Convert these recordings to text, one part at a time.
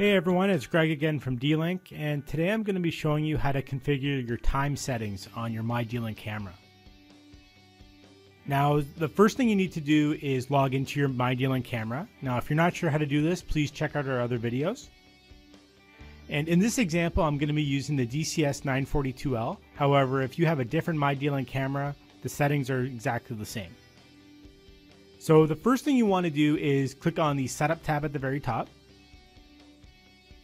Hey everyone, it's Greg again from D-Link, and today I'm going to be showing you how to configure your time settings on your mydlink camera. Now, the first thing you need to do is log into your mydlink camera. Now, if you're not sure how to do this, please check out our other videos. And in this example, I'm going to be using the DCS 942L. However, if you have a different My camera, the settings are exactly the same. So the first thing you want to do is click on the Setup tab at the very top.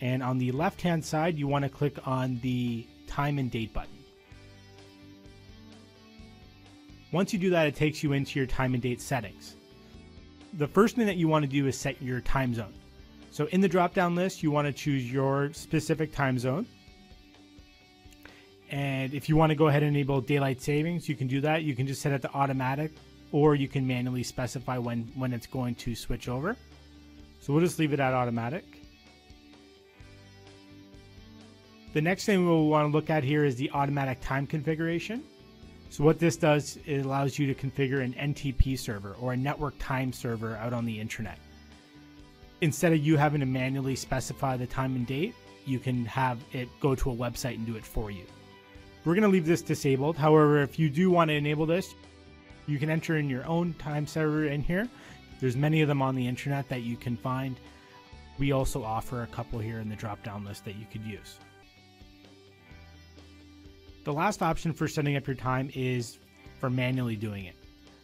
And on the left hand side, you want to click on the time and date button. Once you do that, it takes you into your time and date settings. The first thing that you want to do is set your time zone. So in the drop down list, you want to choose your specific time zone. And if you want to go ahead and enable daylight savings, you can do that. You can just set it to automatic or you can manually specify when, when it's going to switch over. So we'll just leave it at automatic. The next thing we'll want to look at here is the automatic time configuration. So what this does, it allows you to configure an NTP server or a network time server out on the internet. Instead of you having to manually specify the time and date, you can have it go to a website and do it for you. We're going to leave this disabled. However, if you do want to enable this, you can enter in your own time server in here. There's many of them on the internet that you can find. We also offer a couple here in the drop down list that you could use. The last option for setting up your time is for manually doing it.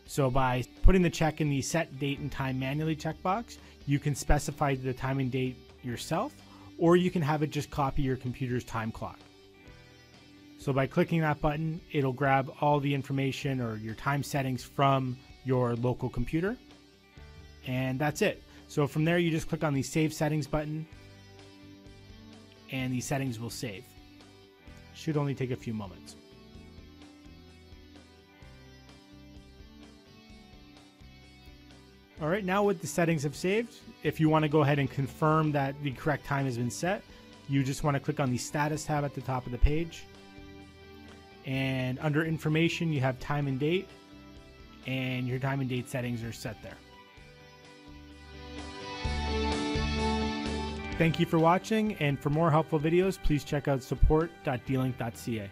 So by putting the check in the set date and time manually checkbox, you can specify the time and date yourself, or you can have it just copy your computer's time clock. So by clicking that button, it'll grab all the information or your time settings from your local computer. And that's it. So from there, you just click on the Save Settings button, and the settings will save. Should only take a few moments. All right, now with the settings have saved, if you want to go ahead and confirm that the correct time has been set, you just want to click on the status tab at the top of the page. And under information, you have time and date, and your time and date settings are set there. Thank you for watching, and for more helpful videos, please check out support.dlink.ca.